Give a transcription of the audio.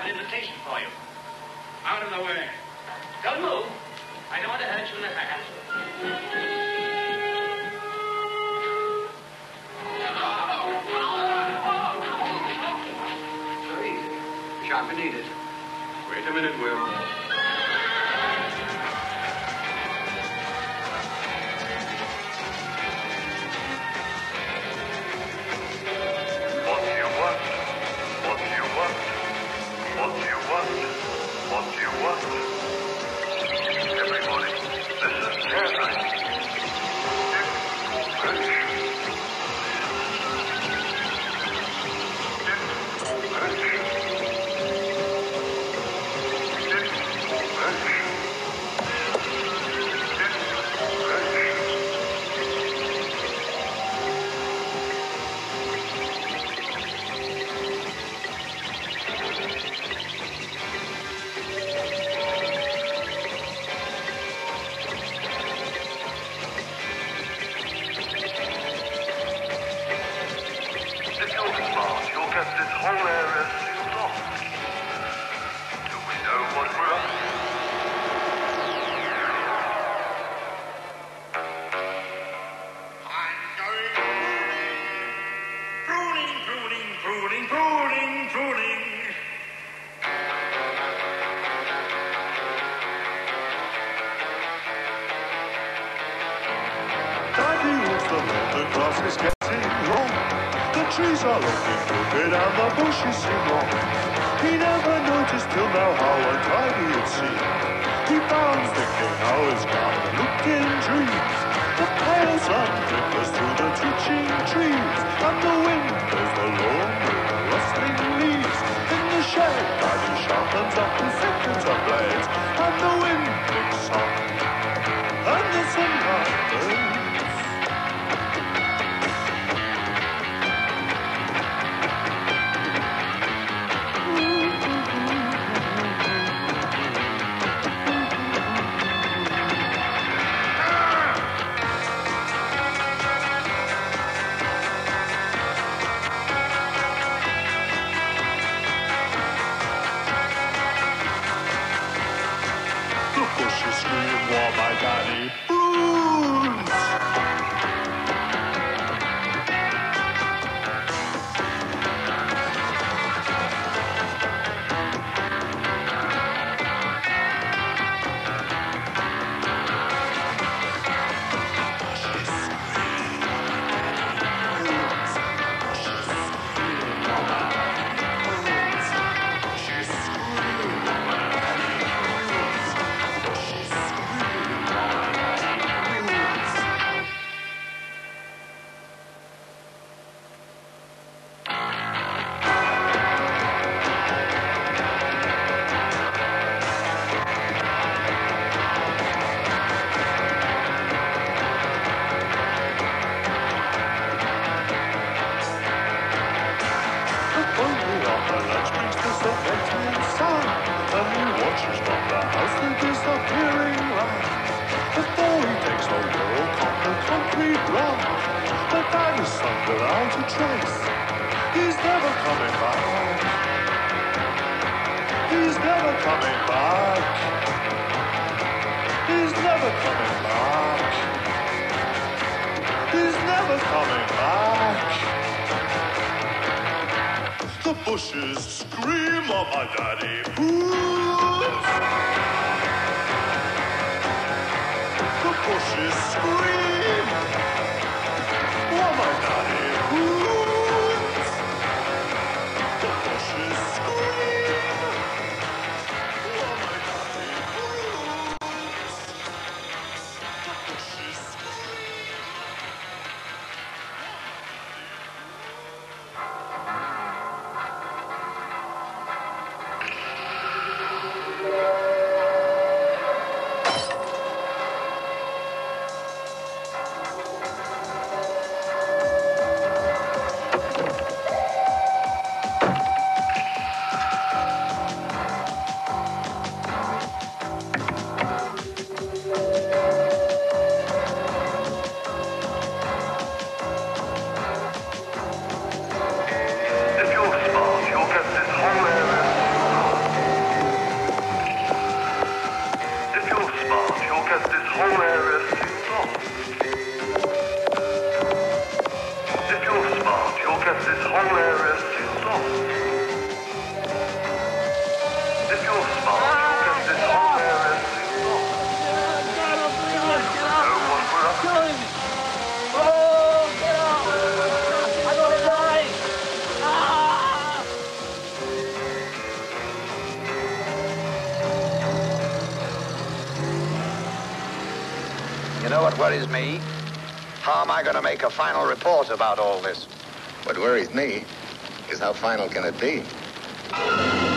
have an invitation for you. Out of the way. Don't move. I don't want to hurt you in the hand. So easy. Sharpen needed. Wait a minute, Will. Whole area off. Do we know what we're up to? Pruning, pruning, pruning, pruning, pruning. Daddy was the man, is getting long. The trees are looking crooked and the bushes seem long. He never noticed till now how untidy it seemed. He found thinking how his garden looked in dreams. The pale sun flickers through the twitching trees, and the wind blows the the rustling leaves. In the shade, Daddy sharpens up his secateur blades, and the wind trace. He's never coming back. He's never coming back. He's never coming back. He's never coming back. The bushes scream of my daddy prunes. The bushes scream You know what worries me? How am I going to make a final report about all this? What worries me is how final can it be?